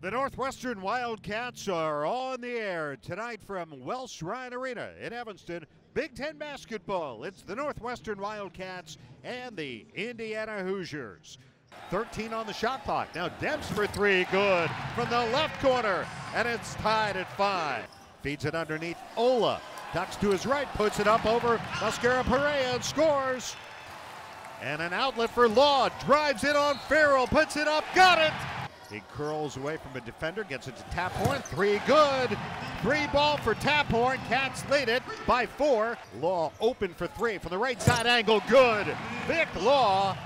The Northwestern Wildcats are on the air tonight from Welsh Ryan Arena in Evanston. Big Ten basketball. It's the Northwestern Wildcats and the Indiana Hoosiers. 13 on the shot clock. Now Demps for three, good from the left corner, and it's tied at five. Feeds it underneath Olah. Ducks to his right, puts it up over Mosquera-Perea and scores. And an outlet for Law. Drives it on Ferrell, puts it up, got it. He curls away from a defender, gets it to Taphorn. Three good. Three ball for Taphorn. Cats lead it by four. Law open for three from the right side angle. Good. Vic Law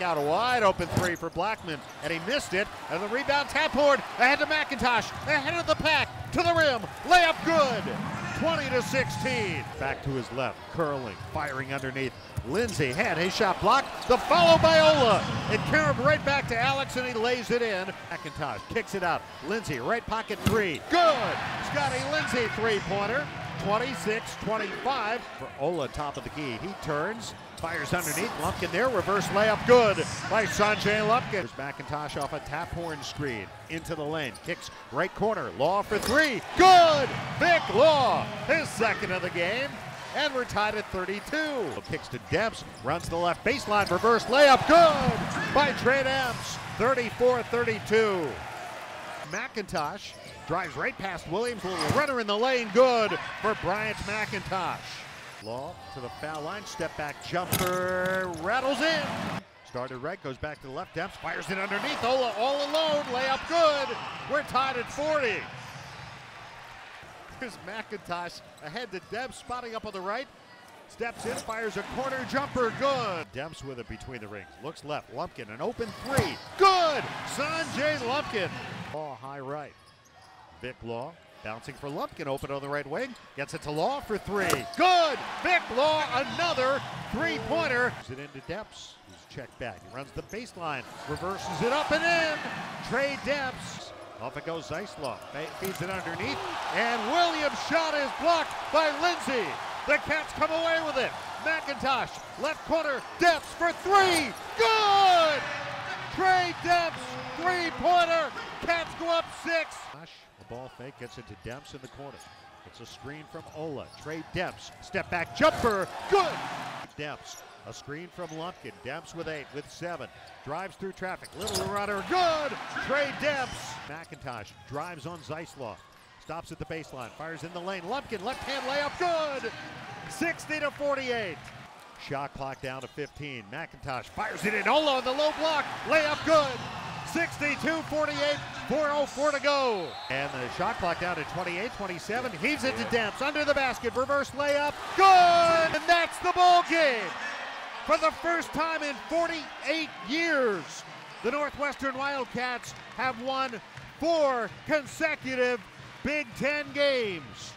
got a wide open three for Blackmon, and he missed it. And the rebound, Taphorn ahead to McIntosh, ahead of the pack, to the rim, layup good. 20 to 16. Back to his left, curling, firing underneath. Lindsey had his shot blocked. The follow by Olah. It carried right back to Alex, and he lays it in. McIntosh kicks it out. Lindsey, right pocket three. Good. Scottie Lindsey three pointer. 26 25 for Olah, top of the key. He turns, fires underneath. Lumpkin there, reverse layup, good by Sanjay Lumpkin. There's McIntosh off a Taphorn screen into the lane. Kicks right corner. Law for three, good. Vic Law, his second of the game. And we're tied at 32. Kicks to Demps, runs to the left baseline, reverse layup, good by Tre Demps. 34 32. McIntosh drives right past Williams, little runner in the lane, good for Bryant McIntosh. Law to the foul line, step back jumper, rattles in. Started right, goes back to the left, Demps fires it underneath, Olah all alone, layup good. We're tied at 40. Here's McIntosh ahead to Demps, spotting up on the right. Steps in, fires a corner jumper, good. Demps with it between the rings. Looks left, Lumpkin, an open three, good. Sanjay Lumpkin. Law high right. Vic Law bouncing for Lumpkin, open on the right wing. Gets it to Law for three, good. Vic Law, another three-pointer. It into Demps, who's checked back. He runs the baseline, reverses it up and in. Tre Demps. Off it goes Zeisloft. Feeds it underneath. And Williams' shot is blocked by Lindsey. The Cats come away with it. McIntosh, left corner, Demps for three. Good! Tre Demps, three-pointer. Cats go up six. The ball fake gets into to Demps in the corner. It's a screen from Olah. Tre Demps, step back jumper, good! Demps, a screen from Lumpkin. Demps with eight, with seven. Drives through traffic. Little runner, good! Tre Demps. McIntosh drives on Zeisloft. Stops at the baseline, fires in the lane. Lumpkin, left hand layup, good! 60 to 48. Shot clock down to 15. McIntosh fires it in. Olah on the low block. Layup good. 62 48. 4.04 to go. And the shot clock down to 28 27. Heaves it to Demps. Under the basket. Reverse layup. Good. And that's the ball game. For the first time in 48 years, the Northwestern Wildcats have won four consecutive Big Ten games.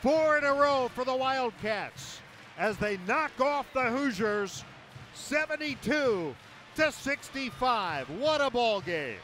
Four in a row for the Wildcats as they knock off the Hoosiers 72 to 65. What a ball game.